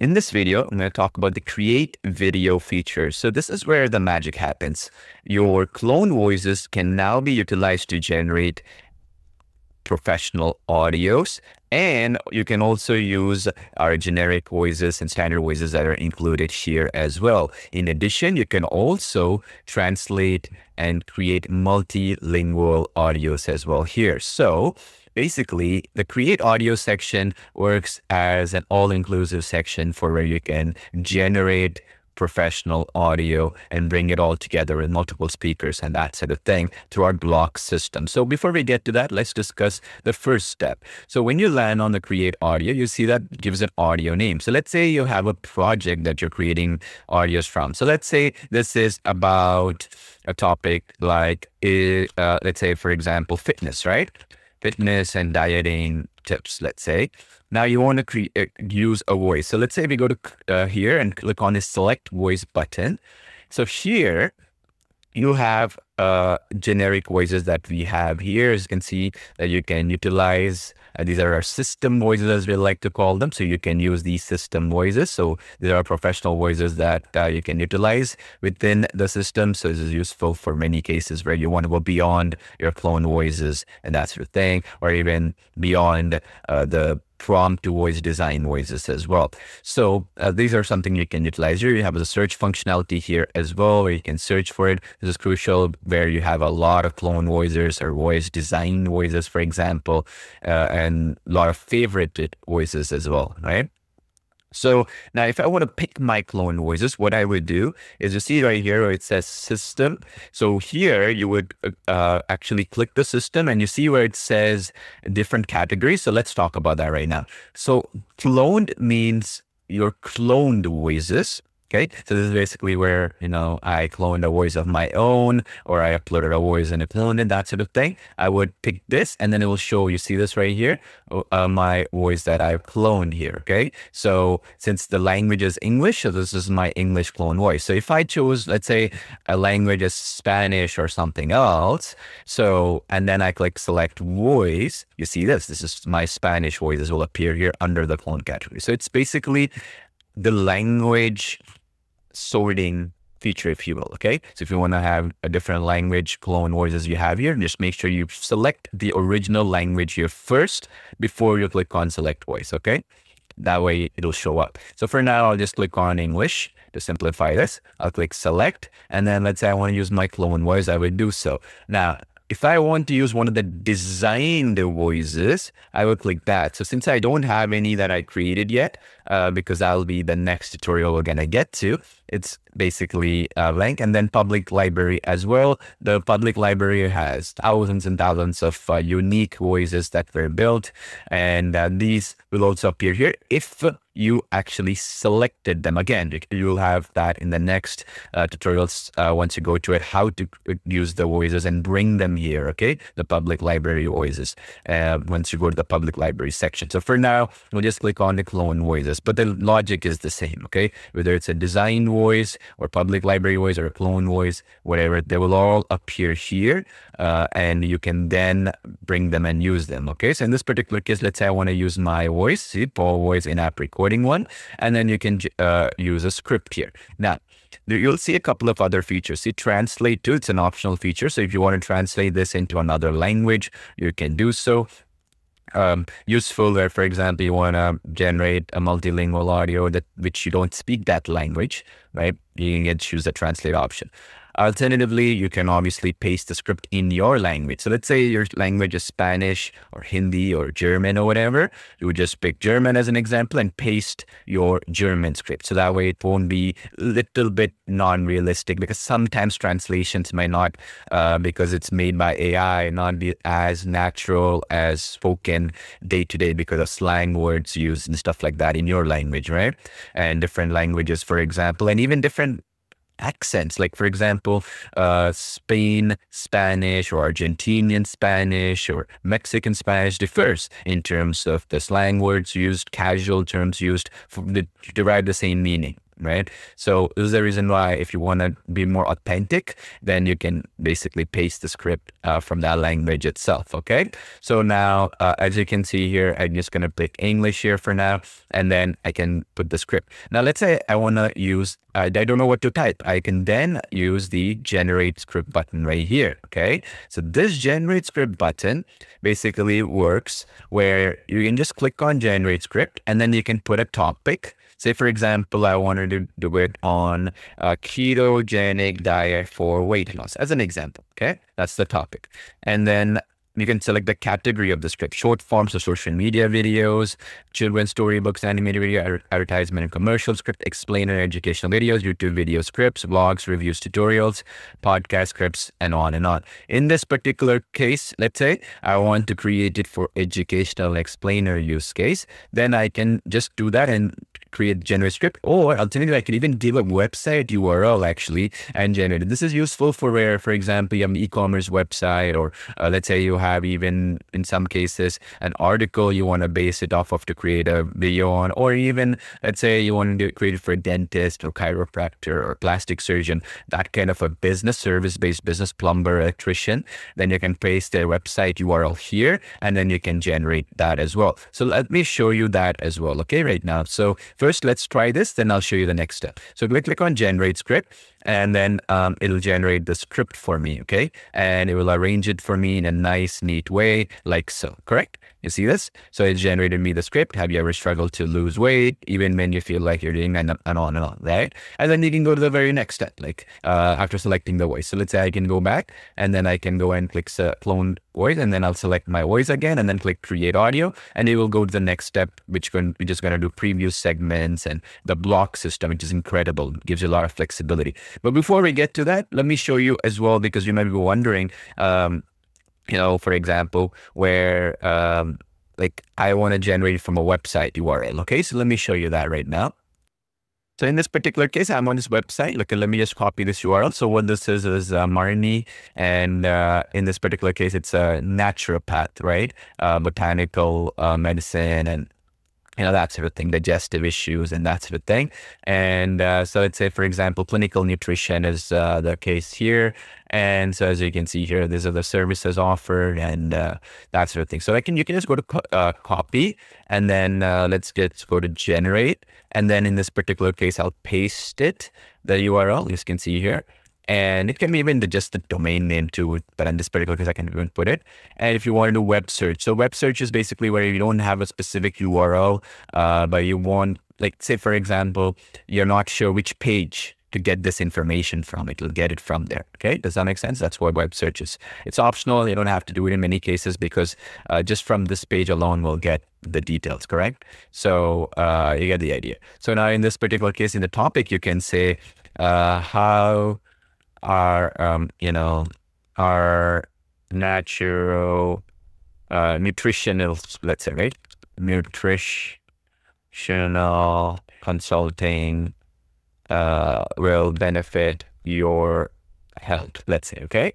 In this video, I'm going to talk about the create video feature. So this is where the magic happens. Your clone voices can now be utilized to generate professional audios and you can also use our generic voices and standard voices that are included here as well. In addition, you can also translate and create multilingual audios as well here. So basically the create audio section works as an all-inclusive section for where you can generate professional audio and bring it all together in multiple speakers and that sort of thing through our block system. So before we get to that, let's discuss the first step. So when you land on the create audio, you see that gives an audio name. So let's say you have a project that you're creating audios from. So let's say this is about a topic like, uh, let's say, for example, fitness, right? Fitness and dieting tips, let's say. Now you want to create, use a voice. So let's say we go to uh, here and click on the select voice button. So here you have uh, generic voices that we have here. As you can see that you can utilize, uh, these are our system voices as we like to call them. So you can use these system voices. So these are professional voices that uh, you can utilize within the system. So this is useful for many cases where you want to go beyond your clone voices and that sort of thing, or even beyond uh, the prompt to voice design voices as well. So uh, these are something you can utilize here. You have the search functionality here as well, where you can search for it. This is crucial where you have a lot of clone voices or voice design voices, for example, uh, and a lot of favorite voices as well, right? So now if I want to pick my clone voices, what I would do is you see right here where it says system. So here you would uh, actually click the system and you see where it says different categories. So let's talk about that right now. So cloned means your cloned voices. Okay, so this is basically where, you know, I cloned a voice of my own or I uploaded a voice and a and that sort of thing. I would pick this and then it will show, you see this right here, uh, my voice that I've cloned here. Okay, so since the language is English, so this is my English clone voice. So if I choose, let's say a language is Spanish or something else, so, and then I click select voice, you see this, this is my Spanish voice. This will appear here under the clone category. So it's basically the language sorting feature, if you will. Okay. So if you want to have a different language clone voices you have here, just make sure you select the original language here first before you click on select voice. Okay. That way it'll show up. So for now, I'll just click on English to simplify this. I'll click select. And then let's say I want to use my clone voice, I would do so. Now, if I want to use one of the designed voices, I will click that. So since I don't have any that I created yet, uh, because that'll be the next tutorial we're going to get to, it's basically a link and then public library as well. The public library has thousands and thousands of uh, unique voices that were built. And uh, these will also appear here if you actually selected them. Again, you'll have that in the next uh, tutorials uh, once you go to it, how to use the voices and bring them here, okay? The public library voices, uh, once you go to the public library section. So for now, we'll just click on the clone voices, but the logic is the same, okay? Whether it's a design voice or public library voice or a clone voice, whatever, they will all appear here uh, and you can then bring them and use them, okay? So in this particular case, let's say I want to use my voice, see, Paul voice in-app recording one, and then you can uh, use a script here. Now, you'll see a couple of other features. See, translate to, it's an optional feature. So if you want to translate this into another language, you can do so. Um, useful where, for example, you want to generate a multilingual audio that which you don't speak that language, right? You can choose the translate option. Alternatively, you can obviously paste the script in your language. So let's say your language is Spanish or Hindi or German or whatever. You would just pick German as an example and paste your German script. So that way it won't be a little bit non-realistic because sometimes translations may not, uh, because it's made by AI, not be as natural as spoken day to day because of slang words used and stuff like that in your language, right? And different languages, for example, and even different accents. Like, for example, uh, Spain Spanish or Argentinian Spanish or Mexican Spanish differs in terms of the slang words used, casual terms used the, derive the same meaning right? So this is the reason why if you want to be more authentic, then you can basically paste the script uh, from that language itself. Okay. So now, uh, as you can see here, I'm just going to click English here for now, and then I can put the script. Now, let's say I want to use, I don't know what to type. I can then use the generate script button right here. Okay. So this generate script button basically works where you can just click on generate script and then you can put a topic Say, for example, I wanted to do it on a ketogenic diet for weight loss, as an example. Okay, that's the topic. And then you can select the category of the script, short forms of social media videos, children's storybooks, animated video, advertisement and commercial script, explainer educational videos, YouTube video scripts, vlogs, reviews, tutorials, podcast scripts, and on and on. In this particular case, let's say I want to create it for educational explainer use case, then I can just do that and create generate script or alternatively I could even give a website URL actually and generate. This is useful for where, for example, you have an e-commerce website or uh, let's say you have even in some cases an article you want to base it off of to create a video on or even let's say you want to create it for a dentist or chiropractor or plastic surgeon, that kind of a business service based business plumber, electrician, then you can paste their website URL here and then you can generate that as well. So let me show you that as well. Okay, right now. So First, let's try this, then I'll show you the next step. So we click on generate script and then um, it'll generate the script for me, okay? And it will arrange it for me in a nice, neat way, like so, correct? You see this? So it generated me the script. Have you ever struggled to lose weight, even when you feel like you're doing and, and on and on, right? And then you can go to the very next step, like uh, after selecting the voice. So let's say I can go back and then I can go and click clone voice and then I'll select my voice again and then click create audio and it will go to the next step, which we're just going to do preview segments and the block system, which is incredible. It gives you a lot of flexibility. But before we get to that, let me show you as well, because you might be wondering, um, you know, for example, where um, like I want to generate from a website URL. Okay, so let me show you that right now. So in this particular case, I'm on this website. Look, let me just copy this URL. So what this is is uh, Marnie, and uh, in this particular case, it's a naturopath, right? Uh, botanical uh, medicine and you know, that sort of thing, digestive issues and that sort of thing. And uh, so let's say, for example, clinical nutrition is uh, the case here. And so as you can see here, these are the services offered and uh, that sort of thing. So I can, you can just go to co uh, copy and then uh, let's get, go to generate. And then in this particular case, I'll paste it, the URL, as you can see here and it can be even the, just the domain name too, but in this particular case, I can't even put it. And if you want to do web search, so web search is basically where you don't have a specific URL, uh, but you want, like, say, for example, you're not sure which page to get this information from. It'll get it from there. Okay. Does that make sense? That's what web search is. It's optional. You don't have to do it in many cases because uh, just from this page alone, we'll get the details, correct? So uh, you get the idea. So now in this particular case, in the topic, you can say uh, how are um, you know are natural uh, nutritional let's say right? Nutritional consulting uh, will benefit your health let's say okay?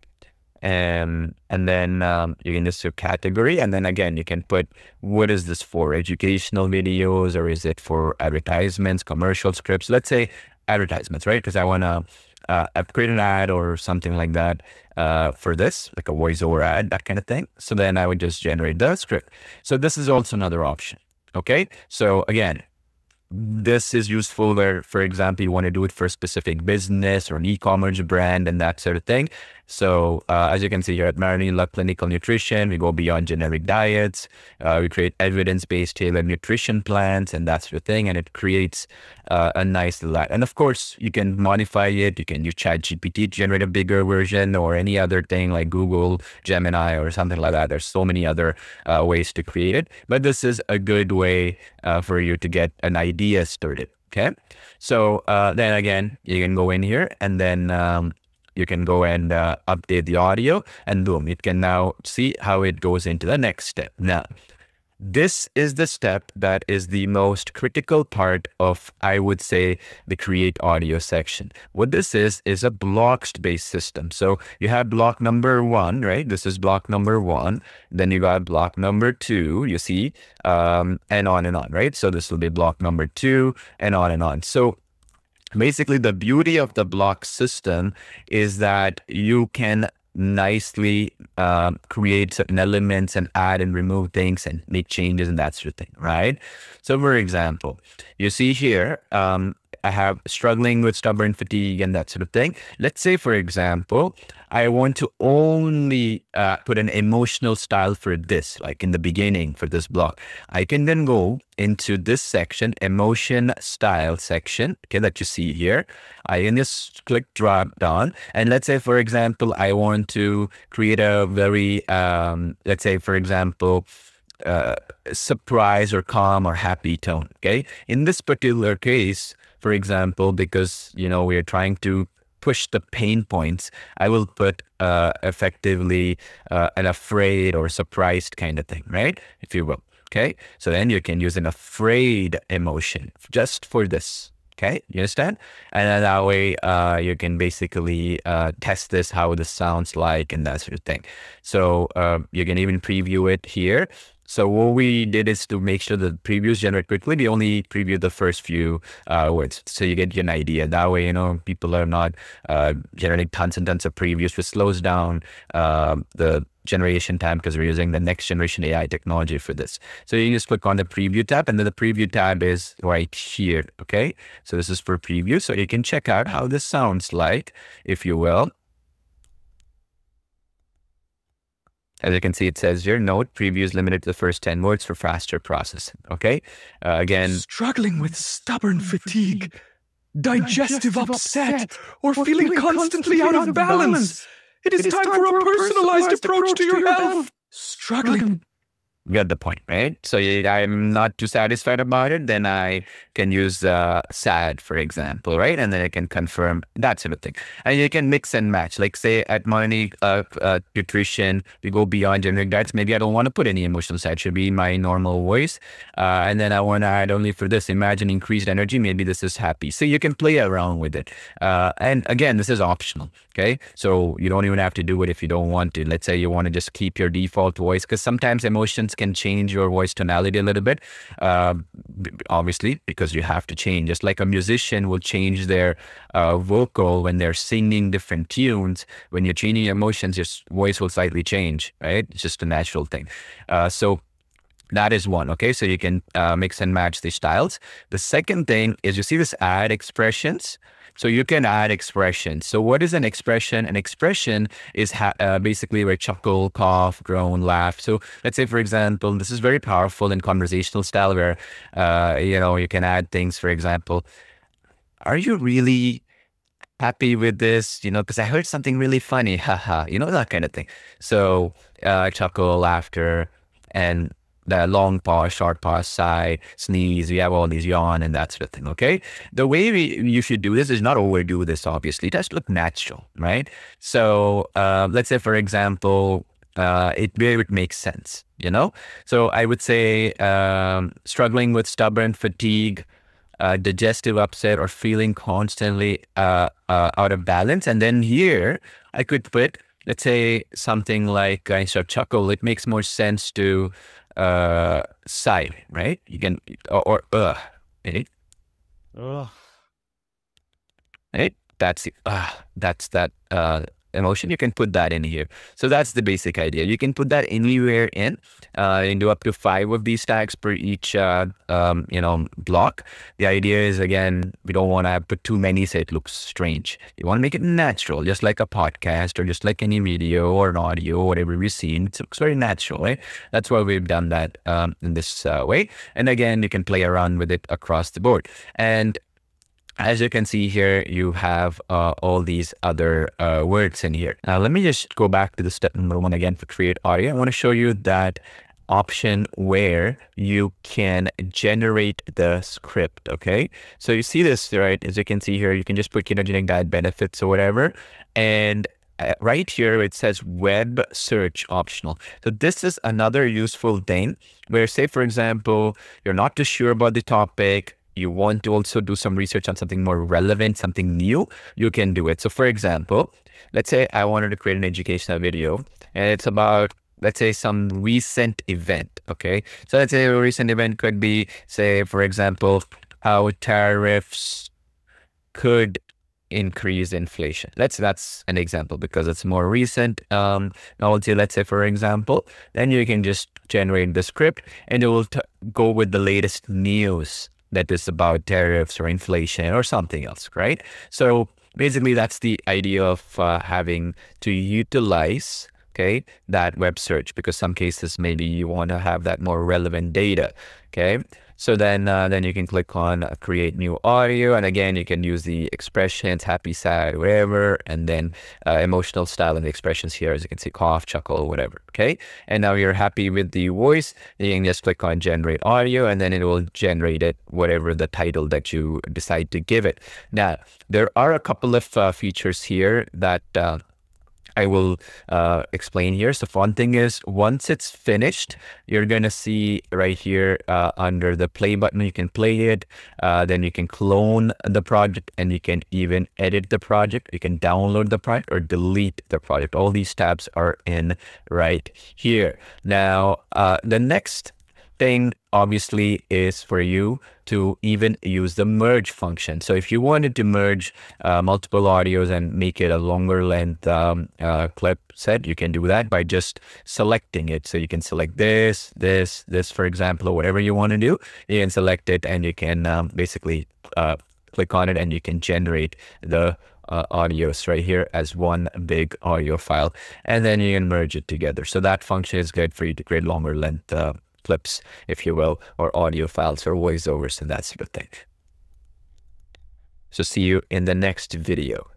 And and then um, you can just do category and then again you can put what is this for? Educational videos or is it for advertisements commercial scripts? Let's say advertisements right? Because i want to uh, I've created an ad or something like that uh, for this, like a voiceover ad, that kind of thing. So then I would just generate the script. So this is also another option. Okay. So again, this is useful where, for example, you want to do it for a specific business or an e-commerce brand and that sort of thing. So uh, as you can see here at Marinela Clinical Nutrition, we go beyond generic diets. Uh, we create evidence-based tailored nutrition plans and that sort of thing. And it creates uh, a nice lot. And of course, you can modify it. You can use ChatGPT to generate a bigger version or any other thing like Google, Gemini, or something like that. There's so many other uh, ways to create it. But this is a good way uh, for you to get an idea started. Okay. So uh, then again, you can go in here and then um, you can go and uh, update the audio and boom, it can now see how it goes into the next step. Now, this is the step that is the most critical part of, I would say, the create audio section. What this is, is a blocks based system. So you have block number one, right? This is block number one. Then you got block number two, you see, um, and on and on, right? So this will be block number two and on and on. So basically the beauty of the block system is that you can nicely uh, create certain elements and add and remove things and make changes and that sort of thing, right? So, for example, you see here, um, I have struggling with stubborn fatigue and that sort of thing. Let's say, for example, I want to only uh, put an emotional style for this, like in the beginning for this block. I can then go into this section, emotion style section, okay, that you see here. I can just click drop down. And let's say, for example, I want to create a very, um, let's say, for example, uh, surprise or calm or happy tone. Okay. In this particular case, for example, because, you know, we're trying to push the pain points, I will put uh, effectively uh, an afraid or surprised kind of thing, right? If you will. Okay. So then you can use an afraid emotion just for this. Okay. You understand? And then that way, uh, you can basically uh, test this, how this sounds like and that sort of thing. So uh, you can even preview it here. So what we did is to make sure the previews generate quickly. We only preview the first few uh, words, so you get an idea. That way, you know, people are not uh, generating tons and tons of previews, which slows down uh, the generation time because we're using the next generation AI technology for this. So you just click on the preview tab, and then the preview tab is right here. Okay, so this is for preview, so you can check out how this sounds like, if you will. As you can see, it says your note, preview is limited to the first 10 words for faster processing. Okay. Uh, again, struggling with stubborn fatigue, digestive upset, or feeling constantly out of balance. It is time for a personalized approach to your health. Struggling get the point, right? So I'm not too satisfied about it, then I can use uh, SAD, for example, right? And then I can confirm that sort of thing. And you can mix and match. Like say at Money uh, uh, Nutrition, we go beyond generic diets. Maybe I don't want to put any emotional side. It should be my normal voice. Uh, and then I want to add only for this, imagine increased energy. Maybe this is happy. So you can play around with it. Uh, and again, this is optional. Okay. So you don't even have to do it if you don't want to. Let's say you want to just keep your default voice because sometimes emotions can change your voice tonality a little bit, uh, obviously, because you have to change. Just like a musician will change their uh, vocal when they're singing different tunes, when you're changing your emotions, your voice will slightly change, right? It's just a natural thing. Uh, so that is one. Okay. So you can uh, mix and match the styles. The second thing is you see this add expressions. So you can add expressions. So what is an expression? An expression is uh, basically where chuckle, cough, groan, laugh. So let's say, for example, this is very powerful in conversational style where, uh, you know, you can add things, for example, are you really happy with this? You know, because I heard something really funny. Haha, you know, that kind of thing. So uh, chuckle, laughter, and the long pause, short pause, sigh, sneeze. We have all these yawn and that sort of thing. Okay. The way we, you should do this is not overdo this, obviously. Just look natural, right? So uh, let's say, for example, uh, it where it makes sense, you know? So I would say um, struggling with stubborn fatigue, uh, digestive upset, or feeling constantly uh, uh, out of balance. And then here I could put, let's say, something like instead of chuckle, it makes more sense to uh, sigh, right? You can, or, or uh, right? Ugh. Right? That's, uh, that's that, uh, emotion, you can put that in here. So that's the basic idea. You can put that anywhere in. Uh, can do up to five of these tags per each, uh, um, you know, block. The idea is again, we don't want to put too many so it looks strange. You want to make it natural, just like a podcast or just like any video or an audio, or whatever we've seen. It looks very natural, right? That's why we've done that um, in this uh, way. And again, you can play around with it across the board. And as you can see here, you have uh, all these other uh, words in here. Now, let me just go back to the step number one again for create audio. I want to show you that option where you can generate the script. Okay. So you see this, right? As you can see here, you can just put ketogenic diet benefits or whatever. And uh, right here, it says web search optional. So this is another useful thing where say, for example, you're not too sure about the topic, you want to also do some research on something more relevant, something new, you can do it. So for example, let's say I wanted to create an educational video and it's about, let's say some recent event. Okay. So let's say a recent event could be say, for example, how tariffs could increase inflation. Let's that's an example because it's more recent um, technology. Let's say, for example, then you can just generate the script and it will go with the latest news that is about tariffs or inflation or something else, right? So basically, that's the idea of uh, having to utilize okay that web search because some cases maybe you want to have that more relevant data okay so then, uh, then you can click on uh, create new audio. And again, you can use the expressions, happy, sad, whatever. And then uh, emotional style and the expressions here, as you can see, cough, chuckle, whatever. Okay. And now you're happy with the voice. You can just click on generate audio and then it will generate it, whatever the title that you decide to give it. Now, there are a couple of uh, features here that uh, I will uh, explain here. So one thing is once it's finished, you're going to see right here uh, under the play button, you can play it. Uh, then you can clone the project and you can even edit the project. You can download the project or delete the project. All these tabs are in right here. Now, uh, the next thing obviously is for you to even use the merge function. So if you wanted to merge uh, multiple audios and make it a longer length um, uh, clip set, you can do that by just selecting it. So you can select this, this, this, for example, or whatever you want to do. You can select it and you can um, basically uh, click on it and you can generate the uh, audios right here as one big audio file and then you can merge it together. So that function is good for you to create longer length uh, clips, if you will, or audio files or voiceovers and that sort of thing. So see you in the next video.